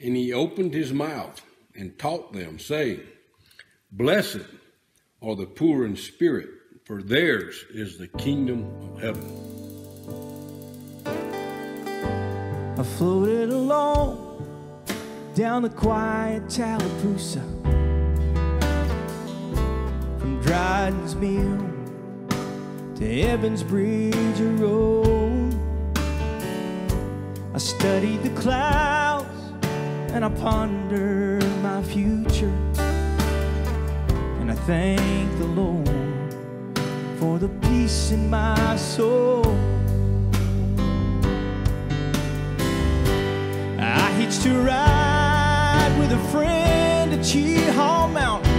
And he opened his mouth and taught them, saying, Blessed are the poor in spirit, for theirs is the kingdom of heaven. I floated along down the quiet Tallapoosa from Dryden's Mill to Evans Bridge Road. I studied the clouds and I ponder my future. And I thank the Lord for the peace in my soul. I hitched a ride with a friend to Cheaha Mountain.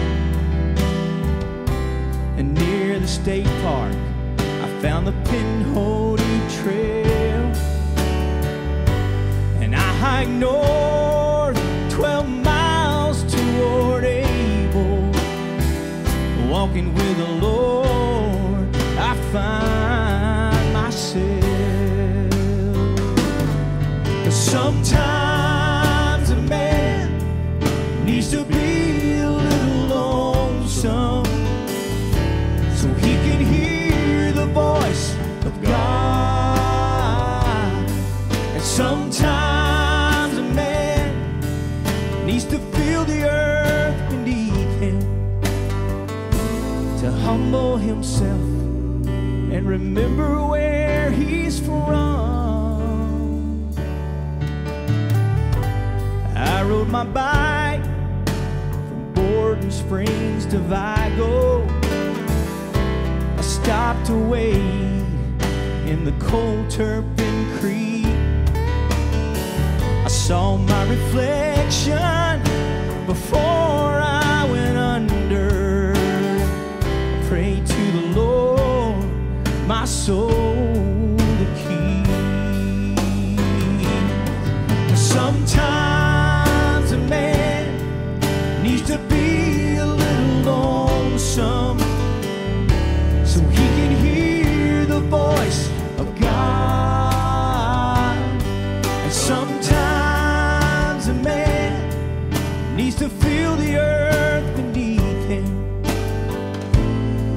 And near the state park, I found the Pinhoti Trail. And I hiked north Walking with the Lord, I find myself. Sometimes a man needs to be a little lonesome so he can hear the voice of God. And sometimes a man needs to feel the earth beneath humble himself and remember where he's from. I rode my bike from Borden Springs to Vigo. I stopped to wade in the cold Terrapin Creek. I saw my reflection before lonesome so he can hear the voice of God. And sometimes a man needs to feel the earth beneath him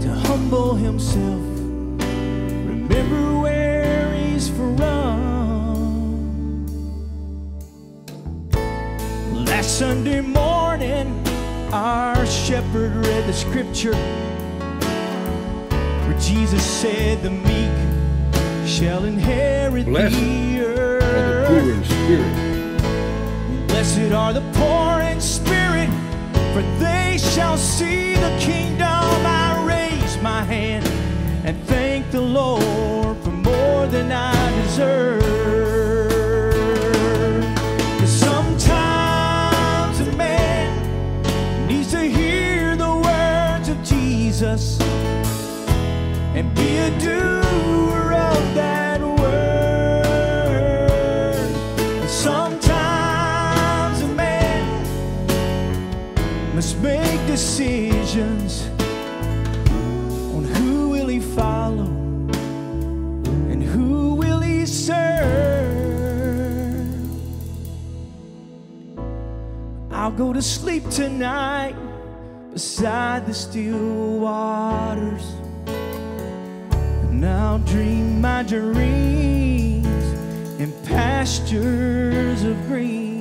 to humble himself. Remember where he's from. Last Sunday morning, our shepherd read the scripture where Jesus said, The meek shall inherit Blessed the Are the poor in spirit, Blessed are the poor in spirit, for they shall see the kingdom. I raise my hand and thank the Lord for more than I deserve. Jesus and be a doer of that word. And sometimes a man must make decisions on who will he follow and who will he serve. I'll go to sleep tonight beside the still waters. And I'll dream my dreams in pastures of green.